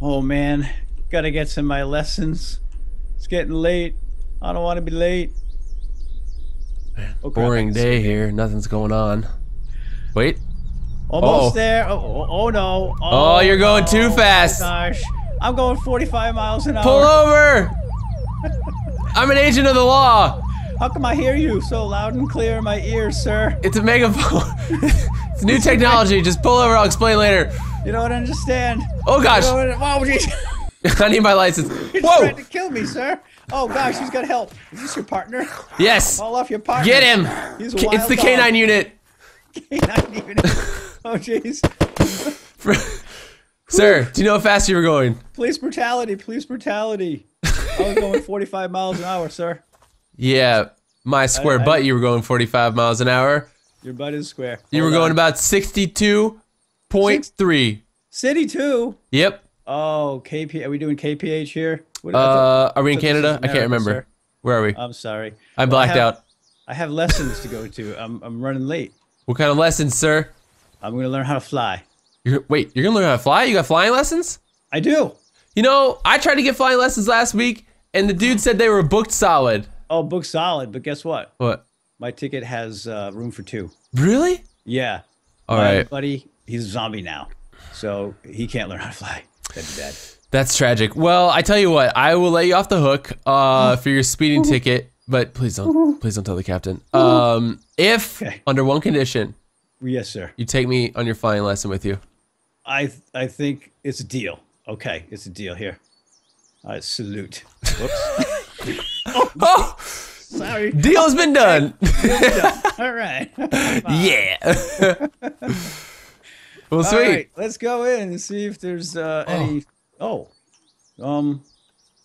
Oh man, gotta get to my lessons. It's getting late. I don't want to be late. Oh, Boring day here. Nothing's going on. Wait. Almost Uh-oh. there. Oh, oh, oh no. Oh, you're going too oh, fast. Oh, gosh. I'm going 45 miles an hour. Pull over! I'm an agent of the law. How come I hear you so loud and clear in my ears, sir? It's a megaphone. it's new technology. Just pull over. I'll explain later. You don't understand. Oh gosh. You don't- Oh, jeez. I need my license. He's Whoa! trying to kill me, sir. Oh gosh, he's got help. Is this your partner? Yes. Call off your partner. Get him. He's a It's the dog. canine unit. Canine unit. Oh jeez. Sir, do you know how fast you were going? Police brutality. Police brutality. I was going 45 miles an hour, sir. Yeah, my square I- butt. You were going 45 miles an hour. Your butt is square. You were Hold going 62.3. City two. Yep. Oh, KP. Are we doing KPH here? What- Uh, are we in Canada? I can't remember. sir. Where are we? I'm sorry. I'm Well, I blacked have- out. I have lessons to go to. I'm I'm running late. What kind of lessons, sir? I'm gonna learn how to fly. You're, wait, you're gonna learn how to fly? You got flying lessons? I do. You know, I tried to get flying lessons last week, and the dude said they were booked solid. Oh, booked solid. But guess what? What? My ticket has uh, room for two. Really? Yeah. All My right. buddy. He's a zombie now, so he can't learn how to fly. That'd be bad. That's tragic. Well, I tell you what, I will let you off the hook uh, for your speeding ticket, but please don't, please don't tell the captain. Um, if Okay. under one condition, Yes, sir. you take me on your flying lesson with you. I I think it's a deal. Okay, it's a deal here. I salute. Whoops. Oh, Sorry. deal's been done. All right. yeah. Well, sweet. right. Let's go in and see if there's uh, any. Oh. Um.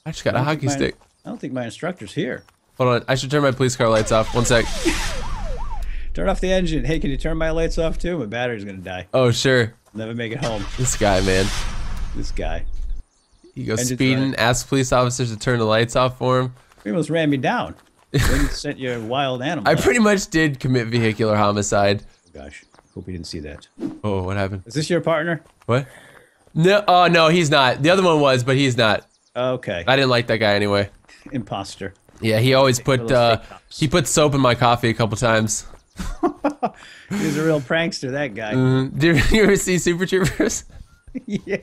I just got a I don't hockey my- stick. I don't think my instructor's here. Hold on, I should turn my police car lights off. One sec. Turn off the engine. Hey, can you turn my lights off too? My battery's gonna die. Oh, sure. Never make it home. This guy, man. This guy. He goes Engine's speeding, running. asks police officers to turn the lights off for him. You almost ran me down. then you sent your wild animal. I pretty much did commit vehicular homicide. Oh, Gosh. Hope you didn't see that. Oh, what happened? Is this your partner? What? No, oh no, he's not. The other one was, but he's not. Okay. I didn't like that guy anyway. Imposter. Yeah, he always put uh, he put soap in my coffee a couple times. He's a real prankster, that guy. Mm, do you ever see Super Troopers? yeah.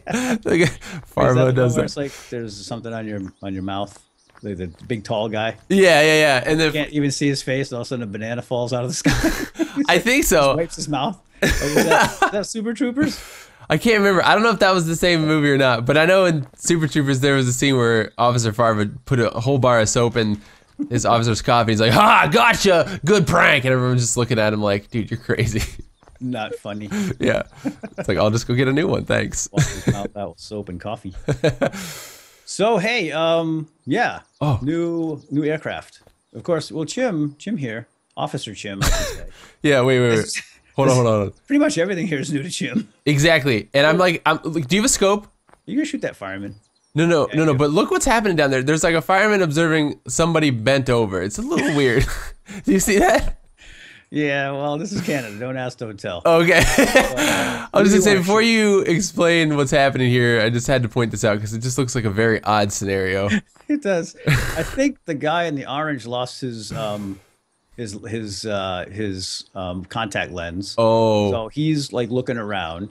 like, Is that Farva the does that. It's like there's something on your on your mouth. Like the big tall guy. Yeah, yeah, yeah. And then Can't even see his face, and all of a sudden a banana falls out of the sky. I think so. Wipes his mouth. Oh, was that, is that Super Troopers? I can't remember. I don't know if that was the same movie or not, but I know in Super Troopers there was a scene where Officer Farva put a whole bar of soap in his officer's coffee. He's like, "Ha, gotcha, good prank," and everyone's just looking at him like, "Dude, you're crazy." Not funny. yeah, it's like I'll just go get a new one, thanks. Wash his mouth out with soap and coffee. So hey, um, yeah, Oh. new new aircraft. Of course, well, Chim, Chim here, Officer Chim. Yeah, wait, wait, wait. Hold on, hold on. Pretty much everything here is new to Chim. Exactly. And I'm like, I'm like, do you have a scope? You gonna shoot that fireman? No, no, no, no. But look what's happening down there. There's like a fireman observing somebody bent over. It's a little weird. do you see that? Yeah, well, this is Canada. Don't ask, don't tell. Okay. I was just gonna say before you explain what's happening here, I just had to point this out because it just looks like a very odd scenario. It does. I think the guy in the orange lost his um his his uh his um contact lens. Oh, So he's like looking around,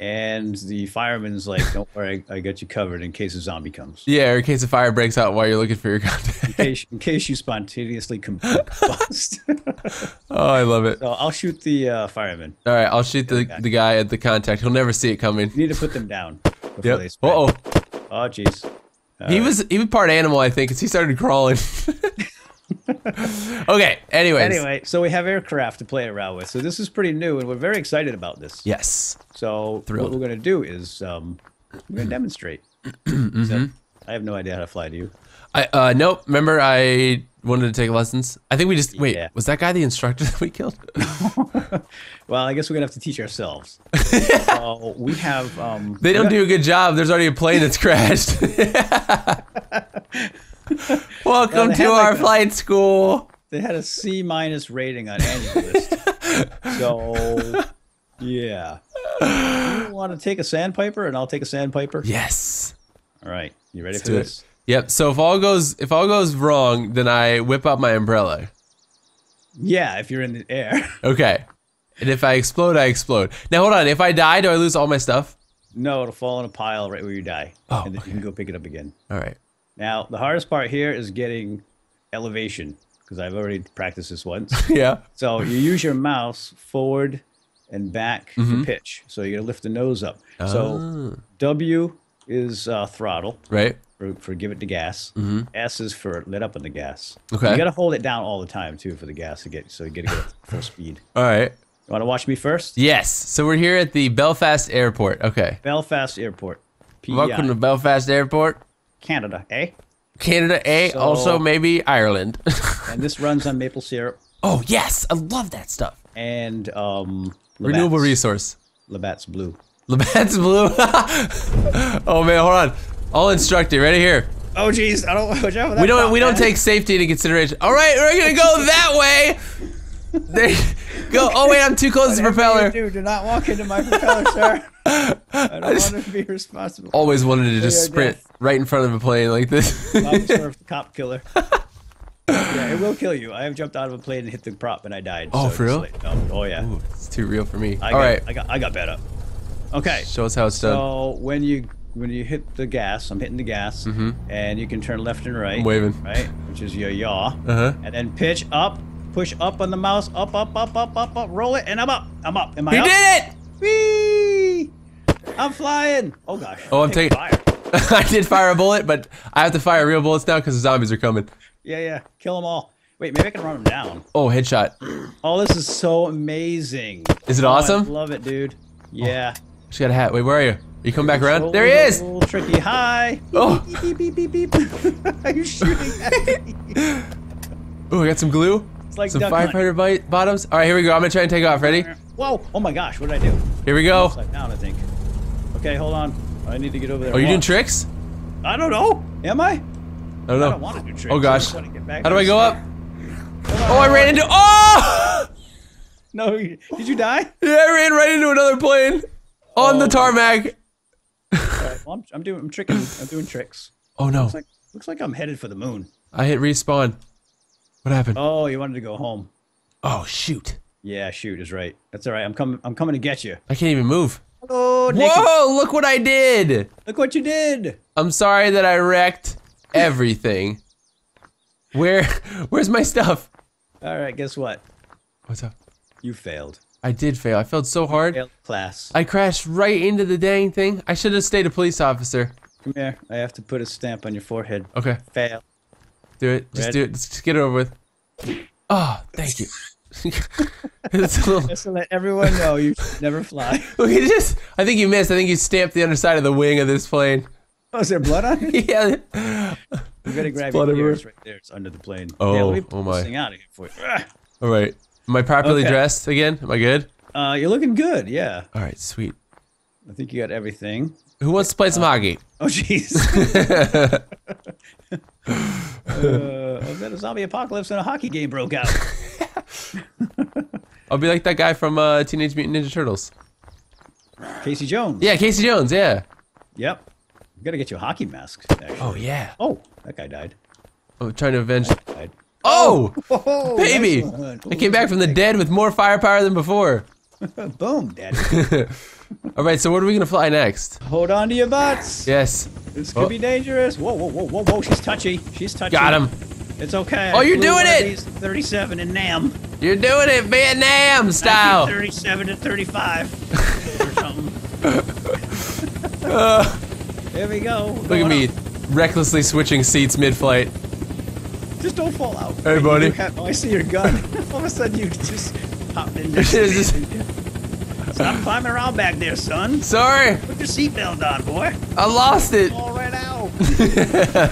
and the fireman's like, "Don't worry, I, I got you covered in case a zombie comes. yeah. Or in case a fire breaks out while you're looking for your contact. In case, in case you spontaneously combust." oh, I love it. so I'll shoot the uh, fireman. All right, I'll shoot the guy. the guy at the contact. He'll never see it coming. You need to put them down before Yep. Uh oh. Oh, jeez. He was he was part animal, I think, because he started crawling. okay. Anyways. Anyway, so we have aircraft to play around with. So this is pretty new, and we're very excited about this. Yes. So Thrilled. what we're gonna do is um, we're gonna demonstrate. Mm-hmm. So, I have no idea how to fly. Do you? I uh nope. Remember I wanted to take lessons. I think we just wait. Yeah. Was that guy the instructor that we killed? Well, I guess we're gonna have to teach ourselves. so we have. Um, They don't do a good job. There's already a plane that's crashed. Welcome to our like a- flight school. They had a C minus rating on annual list. so yeah. You want to take a sandpiper, and I'll take a sandpiper. Yes. All right, you ready Let's for do this? it. Yep. So if all goes if all goes wrong, then I whip out my umbrella. Yeah, if you're in the air. Okay. And if I explode, I explode. Now hold on. If I die, do I lose all my stuff? no, it'll fall in a pile right where you die, Oh, and then you can go pick it up again. All right. Now, the hardest part here is getting elevation because I've already practiced this once. Yeah. so you use your mouse forward and back for pitch. So you're gonna lift the nose up. So Mm-hmm. Ah. W is uh, throttle Right. for, for give it the gas. S is for let up on the gas. Okay. You gotta hold it down all the time too for the gas to get so you gotta get full speed. All right. You wanna watch me first? Yes. So we're here at the Belfast Airport. Okay. Belfast Airport. PEI. Welcome to Belfast Airport, Canada, eh? Canada. eh? So- also maybe Ireland. And this runs on maple syrup oh yes, I love that stuff. and um Renewable resource. Labatt's blue. Labatt's blue. oh man, hold on. I'll instruct you. Ready here. Oh jeez, I don't watch out for that We don't. We don't take safety into consideration. All right, we're gonna go that way. There you go. Oh wait, I'm too close to the propeller. Do, do not walk into my propeller, sir. I don't want to be responsible. Always wanted to just sprint death. right in front of a plane like this. I'm sort of the cop killer. yeah, it will kill you. I have jumped out of a plane and hit the prop and I died. Oh, so for real? oh, oh, yeah. Ooh, it's too real for me. I All got, right, I got I got better. Okay. show us how it's done. So when you when you hit the gas, I'm hitting the gas, and you can turn left and right. I'm waving. Right, which is your yaw. Uh-huh. And then pitch up, push up on the mouse, up, up, up, up, up, up, roll it, and I'm up. I'm up. Am I You up? did it! Whee! I'm flying. Oh gosh. Oh, I'm taking- fire. I did fire a bullet, but I have to fire real bullets now because the zombies are coming. Yeah, yeah. Kill them all. Wait, maybe I can run them down. Oh, headshot. Oh, this is so amazing. Is it Oh, I awesome? love it, dude. Oh. Yeah. She got a hat. Wait, where are you? Are you coming back around? So There he is! little Tricky. Hi. Oh. Beep, beep, beep, beep, beep. Are you shooting at me? Oh, I got some glue. It's like Some duck hunting. firefighter bite bottoms. All right, here we go. I'm gonna try and take off. Ready? Whoa. Oh my gosh. What did I do? Here we go. Upside down, I think. Okay, hold on. I need to get over there. Are you doing tricks? I don't know. Am I? I don't I know. don't want to do tricks. Oh gosh. just get back How do I go up? Oh, I ran into. Oh! No, did you die? Yeah, I ran right into another plane on the Oh. tarmac. Alright, well, I'm, I'm doing. I'm tricking. I'm doing tricks. Oh no! Looks like looks like I'm headed for the moon. I hit respawn. What happened? Oh, you wanted to go home. Oh shoot! Yeah, shoot is right. That's all right. I'm coming. I'm coming to get you. I can't even move. Oh, Nick, Whoa! Look what I did. look what you did. I'm sorry that I wrecked everything. Where? Where's my stuff? All right, guess what? What's up? You failed. I did fail. I failed so hard. Failed class. I crashed right into the dang thing. I should have stayed a police officer. Come here. I have to put a stamp on your forehead. Okay, Fail. Do it. Just Red. do it. Just get it over with. Oh, thank you. it's a little. Just to let everyone know you never fly. You just. I think you missed. I think you stamped the underside of the wing of this plane. Oh, is there blood on it? yeah. You gotta grab your ears right there. It's under the plane. Oh, yeah, let me oh my. this thing out of here for you. Ah. All right. Am I properly Okay. dressed again? Am I good? Uh, you're looking good. Yeah, All right. Sweet. I think you got everything. Who wants to play some hockey? Oh, jeez. uh, bet a zombie apocalypse and a hockey game broke out. I'll be like that guy from uh, Teenage Mutant Ninja Turtles. Casey Jones. Yeah, Casey Jones. Yeah. Yep. We gotta get you a hockey mask. Actually. Oh yeah. Oh, that guy died. I'm trying to avenge. Oh, Oh, baby! nice. I came back from the dead with more firepower than before. Boom, daddy. All right. So what are we gonna fly next? Hold on to your butts. Yes. This could Oh. be dangerous. Whoa, whoa, whoa, whoa, whoa. She's touchy. She's touchy. Got him. It's okay. Oh, you're doing it! these 37 in Nam. You're doing it, Vietnam style. 37 to 35. Uh, or something. there we go. Look at me, recklessly switching seats mid-flight. Just don't fall out. Hey, buddy. have- oh, I see your gun. All of a sudden, you just popped in there. It's just- Stop climbing around back there, son. Sorry, Put your seatbelt on, boy. I lost it. Fall right out. I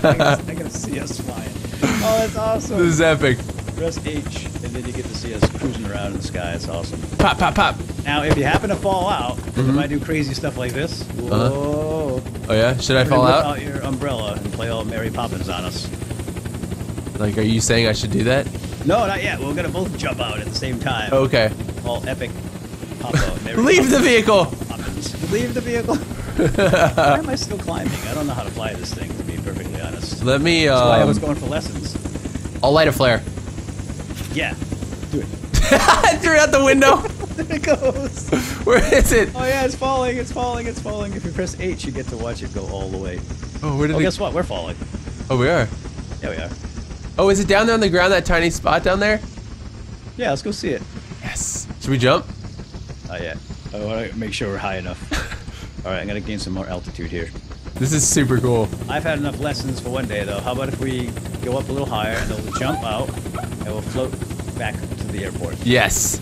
gotta, I gotta see us flying. Oh, that's awesome. This is epic. Press H, and then you get to see us cruising around in the sky. It's awesome. Pop, pop, pop. Now, if you happen to fall out, Mm-hmm. if I do crazy stuff like this, Uh-huh. whoa, Oh yeah, should I fall out? out your umbrella and play all Mary Poppins on us. Like, are you saying I should do that? No, not yet. We're gonna both jump out at the same time. Okay. All epic pop out. Mary Leave the vehicle. Leave the vehicle. Why am I still climbing? I don't know how to fly this thing, to be perfectly honest. Let me. That's why I was Um, going for lessons. I'll light a flare. Yeah. Do it. I threw it out the window. There it goes. Where is it? Oh yeah, it's falling, it's falling, it's falling. If you press H, you get to watch it go all the way. Oh, where did Oh, it? guess what? We're falling. Oh, we are. Yeah, we are. Oh, is it down there on the ground? That tiny spot down there? Yeah, let's go see it. Yes. Should we jump? Not yet. I want to make sure we're high enough. all right, I'm gonna gain some more altitude here. This is super cool. I've had enough lessons for one day, though. How about if we go up a little higher and then we'll jump out and we'll float back to the airport Yes.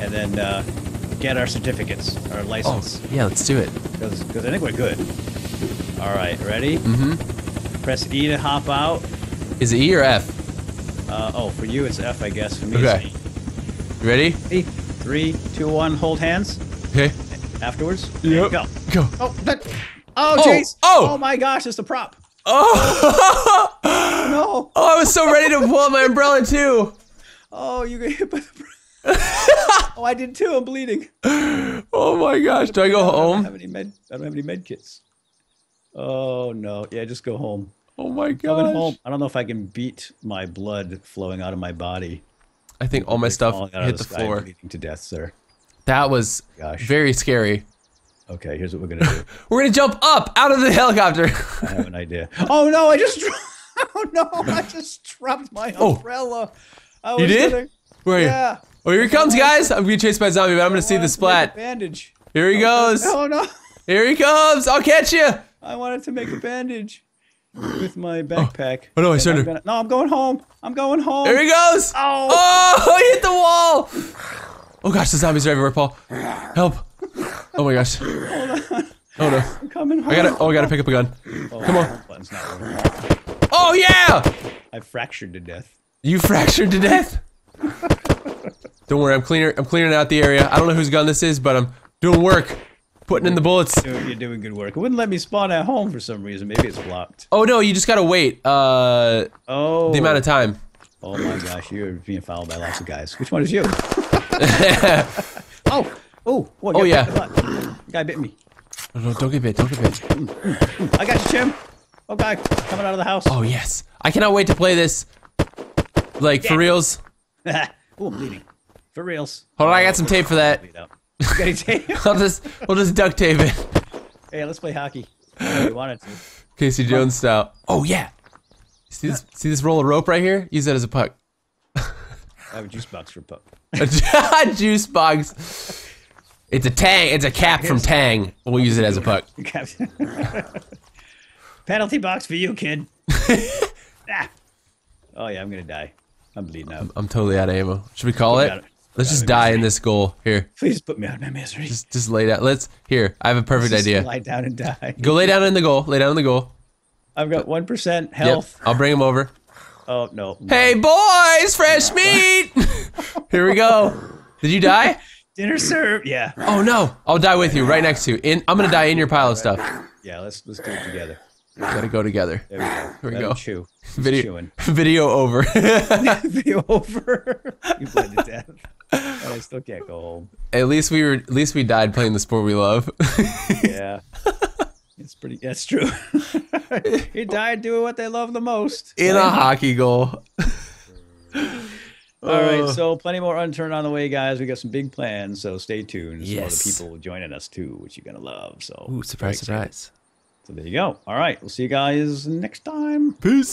and then uh, get our certificates, our Oh, license. yeah. Let's do it. Because I think we're good. All right, ready? Mm-hmm. Press E to hop out. Is it E or F? Uh, oh, for you it's F, I guess. For me Okay. it's You ready? E. Three, two, one. Hold hands. Okay. Afterwards. There Yep. Go. Go. Oh, that. Oh, Oh, jeez. oh. Oh my gosh, it's the prop. Oh. No. oh, I was so ready to pull out my umbrella too. Oh, you got hit by the prop. oh, I did too. I'm bleeding. Oh my gosh. Do I go I don't home? have any med. I don't have any med kits. Oh no. Yeah, just go home. Oh my Coming gosh. home. I don't know if I can beat my blood flowing out of my body. I think all my stuff Falling out of hit the and floor. bleeding to death, sir. That was Gosh. very scary. Okay, here's what we're gonna do. We're gonna jump up out of the helicopter. I have an idea. Oh no! I just. Oh no! I just dropped my Oh. umbrella. I You was did? gonna- Where are you? Yeah. Oh, here he comes, guys. I'm being chased by a zombie, but I'm gonna see the to make a splat. Bandage. Here he goes. Oh no! Here he comes. I'll catch you. I wanted to make a bandage with my oh. backpack. Oh, no, I surrendered. gonna- No, I'm going home. I'm going home. Here he goes. Oh. Oh, he hit the wall. Oh gosh, the zombies are everywhere, Paul. Help. Oh my gosh. Oh no. I'm coming home. I gotta. Oh, I gotta pick up a gun. Oh, come on. Not. Oh yeah. I fractured to death. You fractured to death. Don't worry, I'm cleaner. I'm clearing out the area. I don't know whose gun this is, but I'm doing work, putting in the bullets. You're doing good work. It wouldn't let me spawn at home for some reason. Maybe it's blocked. Oh no, you just gotta wait. Uh, Oh. the amount of time. Oh my gosh, you're being followed by lots of guys. Which one is you? oh. Oh. What, Oh, yeah. Guy bit me. No, no, don't get bit. Don't get bit. I got you, Tim. Oh, guy coming out of the house. Oh yes, I cannot wait to play this. Like for reals. oh, I'm bleeding. For reals. Hold on, I got some tape for that. Got any tape? I'll just, we'll just duct tape it. hey, let's play hockey. You wanted to. Casey Jones style. Oh yeah. See this? See this roll of rope right here? Use that as a puck. I have a juice box for pup. A juice box. It's a tang. It's a cap from Tang. We'll use it as a puck. Penalty box for you, kid. ah. Oh yeah, I'm gonna die. I'm bleeding out. I'm totally out of ammo. Should we call it? of- Let's just of die in this goal. Here, Please put me out of my misery. just just lay down. Let's here. I have a perfect Just idea. Lie down and die. Go lay down in the goal. Lay down in the goal. I've got one percent health. Yep. health. I'll bring him over. Oh no. Hey boys, fresh meat. Here we go. Did you die? Dinner served. Yeah. Oh no! I'll die with you, right next to you. In I'm gonna die in your pile of stuff. Yeah. Let's let's do it together. Gotta go together. There we go. Here we Let go. Chew. Video, chewing. video over. Video over. you bled to death. I still can't go home. at least we were. At least we died playing the sport we love. Yeah. It's pretty. That's true. he died doing what they love the most. in a hockey goal. All right, Uh, so plenty more unturned on the way, guys. We got some big plans, so stay tuned. Some Yes. other people joining us too, which you're gonna love. So, Ooh, surprise, surprise. So there you go. All right, we'll see you guys next time. Peace.